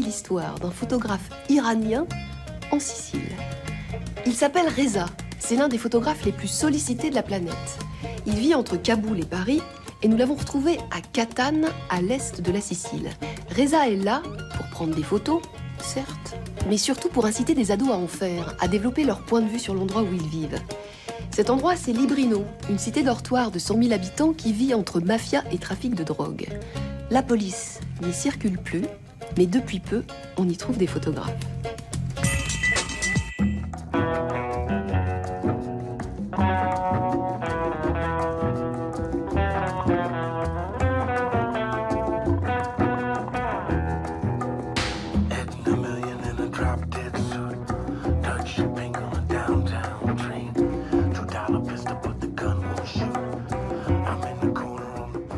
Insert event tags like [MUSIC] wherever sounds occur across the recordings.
l'histoire d'un photographe iranien en Sicile. Il s'appelle Reza. C'est l'un des photographes les plus sollicités de la planète. Il vit entre Kaboul et Paris et nous l'avons retrouvé à Catane, à l'est de la Sicile. Reza est là pour prendre des photos, certes, mais surtout pour inciter des ados à en faire, à développer leur point de vue sur l'endroit où ils vivent. Cet endroit, c'est Librino, une cité dortoir de 100 000 habitants qui vit entre mafia et trafic de drogue. La police n'y circule plus, mais depuis peu, on y trouve des photographes.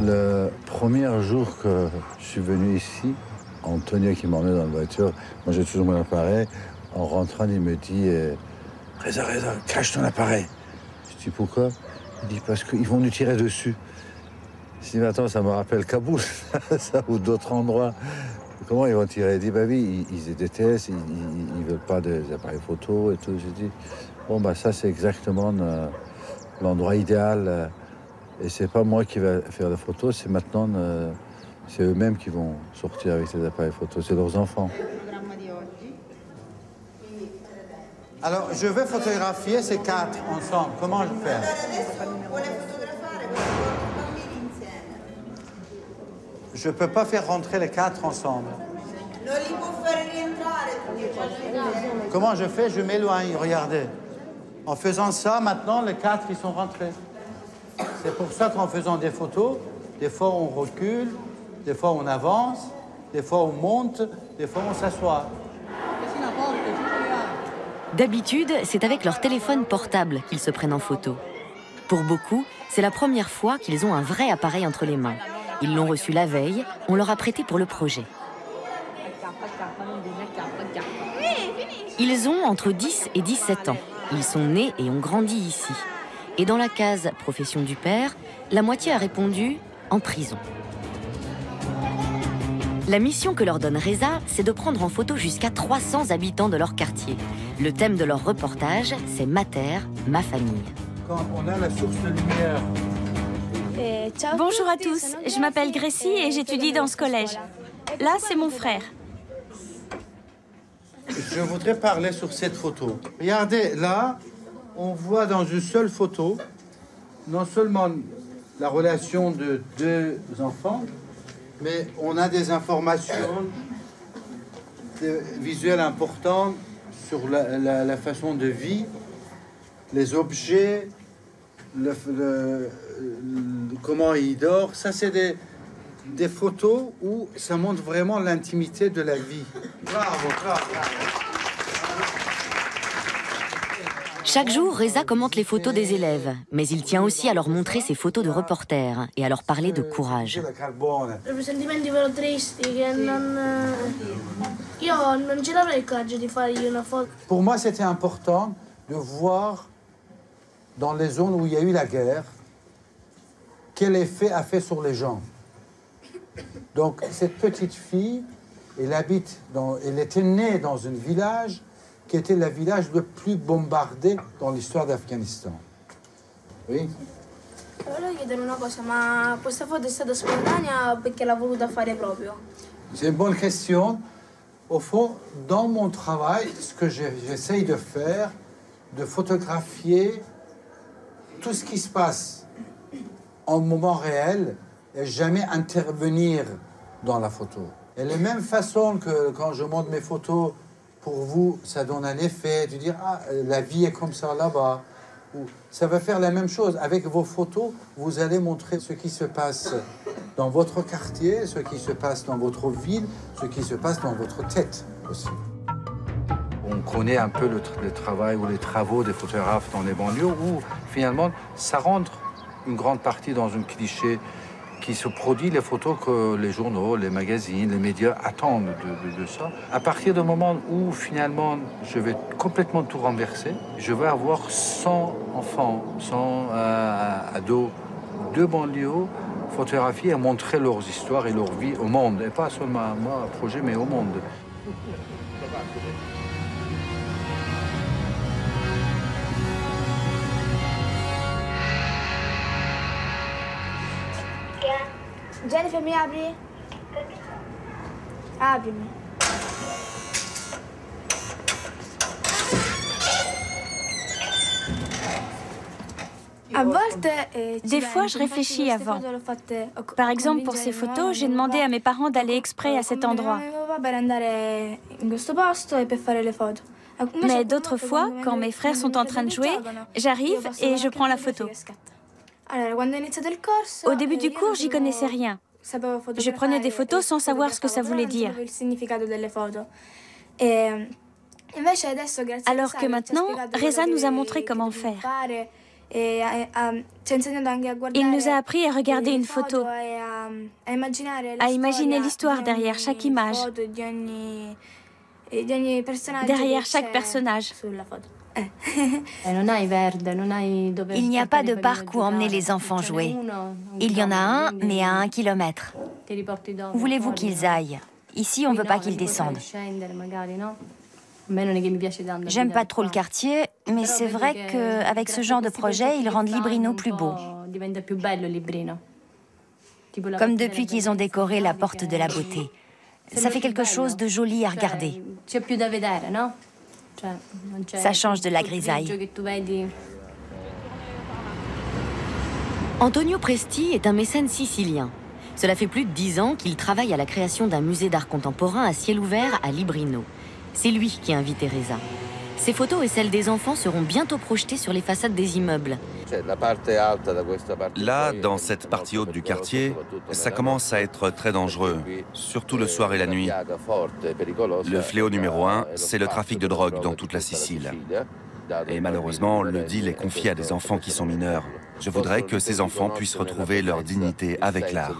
Le premier jour que je suis venu ici, Antonio qui m'emmenait dans la voiture, moi j'ai toujours mon appareil. En rentrant, il me dit euh, Reza, Reza, cache ton appareil. Je dis pourquoi? Il dit parce qu'ils vont nous tirer dessus. Je dis mais attends, ça me rappelle Kaboul, [LAUGHS] ça, ou d'autres endroits. Comment ils vont tirer? Il dit bah oui, ils, ils détestent, ils, ils veulent pas des appareils photo et tout. J'ai dit bon bah ça c'est exactement l'endroit idéal. euh, et c'est pas moi qui vais faire la photo, c'est maintenant, euh, c'est eux-mêmes qui vont sortir avec ces appareils photo, c'est leurs enfants. Alors, je vais photographier ces quatre ensemble. Comment je fais Je peux pas faire rentrer les quatre ensemble. Comment je fais? Je m'éloigne, regardez. En faisant ça, maintenant, les quatre, ils sont rentrés. C'est pour ça qu'en faisant des photos, des fois on recule, des fois on avance, des fois on monte, des fois on s'assoit. D'habitude, c'est avec leur téléphone portable qu'ils se prennent en photo. Pour beaucoup, c'est la première fois qu'ils ont un vrai appareil entre les mains. Ils l'ont reçu la veille, on leur a prêté pour le projet. Ils ont entre 10 et 17 ans. Ils sont nés et ont grandi ici. Et dans la case profession du père, la moitié a répondu en prison. La mission que leur donne Reza, c'est de prendre en photo jusqu'à 300 habitants de leur quartier. Le thème de leur reportage, c'est Ma terre, ma famille. Quand on a la source de lumière, Bonjour à tous, je m'appelle Gracie et j'étudie dans ce collège. Là, c'est mon frère. je voudrais parler sur cette photo. Regardez, là, on voit dans une seule photo non seulement la relation de deux enfants, mais on a des informations visuelles importantes sur la, façon de vie, les objets, comment il dort. Ça, c'est des, des photos où ça montre vraiment l'intimité de la vie. Bravo, bravo. Chaque jour, Reza commente les photos des élèves, mais il tient aussi à leur montrer ses photos de reporters et à leur parler de courage. Eh. Pour moi, c'était important de voir dans les zones où il y a eu la guerre quel effet a fait sur les gens. Donc, cette petite fille, elle habite dans, elle était née dans un village qui était le village le plus bombardé dans l'histoire d'Afghanistan. Oui. Volevo chiedere una cosa, ma questa foto è stata spontanea perché l'ha voluta fare proprio? C'est une bonne question. Au fond, dans mon travail, ce que j'essaye de faire, de photographier tout ce qui se passe en moment réel et jamais intervenir dans la photo. Et la même façon que quand je montre mes photos, pour vous, ça donne un effet de dire Ah, la vie est comme ça là-bas. Ça va faire la même chose. Avec vos photos, vous allez montrer ce qui se passe dans votre quartier, ce qui se passe dans votre ville, ce qui se passe dans votre tête aussi. On connaît un peu le, le travail ou les travaux des photographes dans les banlieues où finalement ça rentre une grande partie dans un cliché qui se produit les photos que les journaux, les magazines, les médias attendent de, ça. À partir du moment où finalement je vais complètement tout renverser, je vais avoir 100 enfants, 100 euh, ados de banlieues photographier et montrer leurs histoires et leur vie au monde. Et pas seulement à moi, un projet, mais au monde. Jennifer, mi apri? Aprimi. Des fois, je réfléchis avant. Par exemple, pour ces photos, j'ai demandé à mes parents d'aller exprès à cet endroit. Mais d'autres fois, quand mes frères sont en train de jouer, j'arrive et je prends la photo. Au début du cours, j'y connaissais rien. Je prenais des photos sans savoir ce que ça voulait dire. Alors que maintenant, Reza nous a montré comment faire. Il nous a appris à regarder une photo, à imaginer l'histoire derrière chaque image, derrière chaque personnage. Il n'y a pas de parc où emmener les enfants jouer. Il y en a un, mais à un kilomètre. Où voulez-vous qu'ils aillent? Ici, on ne veut pas qu'ils descendent. J'aime pas trop le quartier, mais c'est vrai qu'avec ce genre de projet, ils rendent Librino plus beau. Comme depuis qu'ils ont décoré la porte de la beauté. Ça fait quelque chose de joli à regarder. Ça change de la grisaille. Antonio Presti est un mécène sicilien. Cela fait plus de dix ans qu'il travaille à la création d'un musée d'art contemporain à ciel ouvert à Librino. C'est lui qui a invité Reza. Ces photos et celles des enfants seront bientôt projetées sur les façades des immeubles. Là, dans cette partie haute du quartier, ça commence à être très dangereux, surtout le soir et la nuit. Le fléau numéro un, c'est le trafic de drogue dans toute la Sicile. Et malheureusement, le deal est confié à des enfants qui sont mineurs. Je voudrais que ces enfants puissent retrouver leur dignité avec l'art.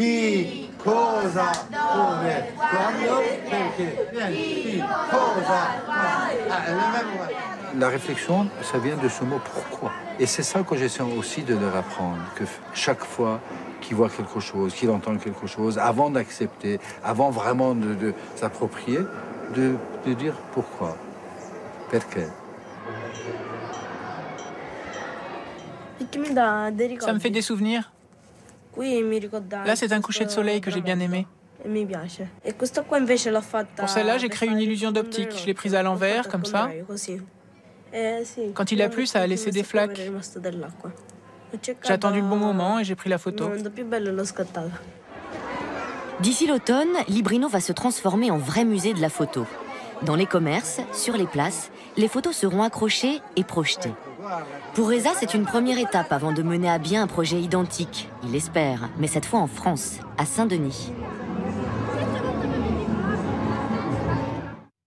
Chi, cosa, come, quando, perché. Chi, cosa, La réflexion, ça vient de ce mot pourquoi. Et c'est ça que j'essaie aussi de leur apprendre, que chaque fois qu'ils voient quelque chose, qu'ils entendent quelque chose, avant d'accepter, avant vraiment de, de s'approprier, de, de dire pourquoi, perché. Ça me fait des souvenirs. Là, c'est un coucher de soleil que j'ai bien aimé. Pour celle-là, j'ai créé une illusion d'optique. Je l'ai prise à l'envers, comme ça. Quand il a plu, ça a laissé des flaques. J'ai attendu le bon moment et j'ai pris la photo. D'ici l'automne, Librino va se transformer en vrai musée de la photo. Dans les commerces, sur les places, les photos seront accrochées et projetées. Pour Reza, c'est une première étape avant de mener à bien un projet identique. Il espère, mais cette fois en France, à Saint-Denis.